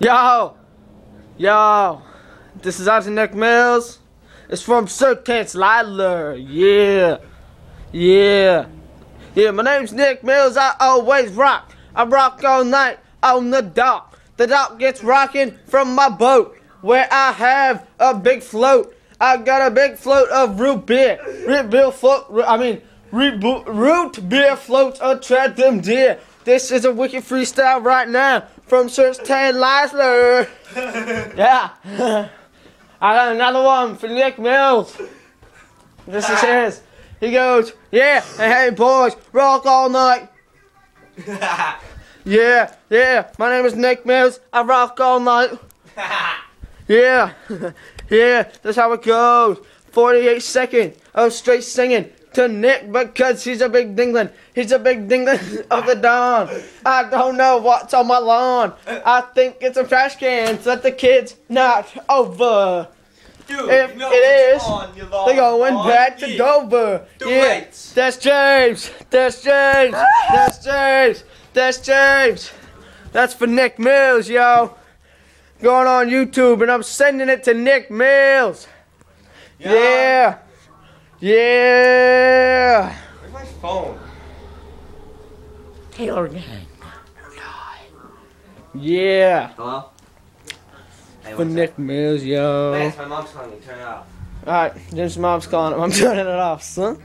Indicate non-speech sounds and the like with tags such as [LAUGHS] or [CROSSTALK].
Yo! Yo! This is Nick Mills. It's from Sir Kent's Lidler. Yeah. Yeah. Yeah, my name's Nick Mills. I always rock. I rock all night on the dock. The dock gets rocking from my boat where I have a big float. I got a big float of root beer. Root beer float, I mean, root, root beer floats attract them deer. This is a wicked freestyle right now from Sir Ted Leisler. [LAUGHS] yeah. [LAUGHS] I got another one for Nick Mills. This is ah. his. He goes, yeah, and hey boys, rock all night. [LAUGHS] yeah, yeah, my name is Nick Mills. I rock all night. yeah, yeah, that's how it goes. 48 seconds of straight singing to Nick because he's a big dingling. He's a big dingling [LAUGHS] of the dawn. I don't know what's on my lawn. I think it's a trash can. Let the kids not over. Dude, If you know it is, They're going lawn. back to Yeah. Dover. The yeah, that's James. That's James. That's James. That's James. That's for Nick Mills, yo. Going on YouTube, and I'm sending it to Nick Mills. Yeah. Yeah. Taylor Gang. Yeah. Hello? Hey, For what's Nick Mills, yo. Lance, my mom's calling me. Turn it off. Alright, Jim's mom's calling him. I'm [LAUGHS] turning it off, son.